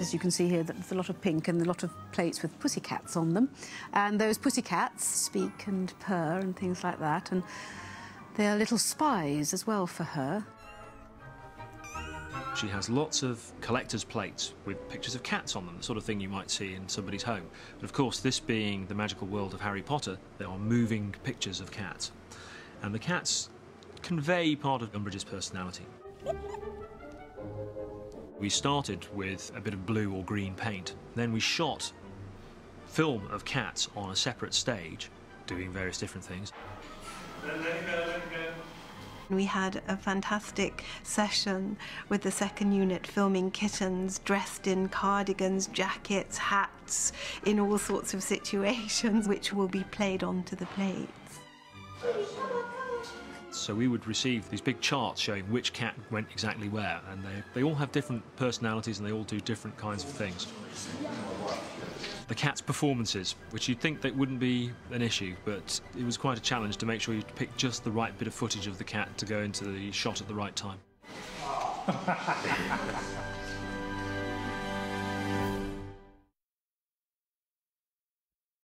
As you can see here, there's a lot of pink and a lot of plates with pussycats on them. And those pussycats speak and purr and things like that. And they're little spies as well for her. She has lots of collector's plates with pictures of cats on them, the sort of thing you might see in somebody's home. But of course, this being the magical world of Harry Potter, there are moving pictures of cats. And the cats convey part of Umbridge's personality. We started with a bit of blue or green paint. Then we shot film of cats on a separate stage, doing various different things. We had a fantastic session with the second unit filming kittens dressed in cardigans, jackets, hats, in all sorts of situations, which will be played onto the plates. So we would receive these big charts showing which cat went exactly where, and they, they all have different personalities and they all do different kinds of things. The cat's performances, which you'd think that wouldn't be an issue, but it was quite a challenge to make sure you pick just the right bit of footage of the cat to go into the shot at the right time.